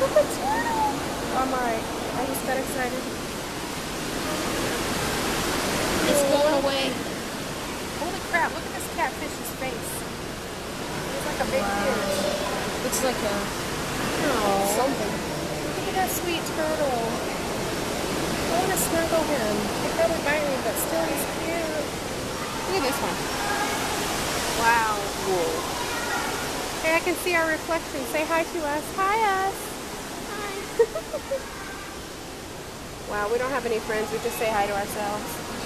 Look at turtle. Oh my, I just got excited. It's going away. Holy crap, look at this catfish's face. It's like a big fish. Looks like a Oh, something. look at that sweet turtle. I want to snuggle him. He'd probably bite me, but still he's cute. Look at this one. Wow. Cool. Hey, I can see our reflection. Say hi to us. Hi, us. Hi. Wow, we don't have any friends. We just say hi to ourselves.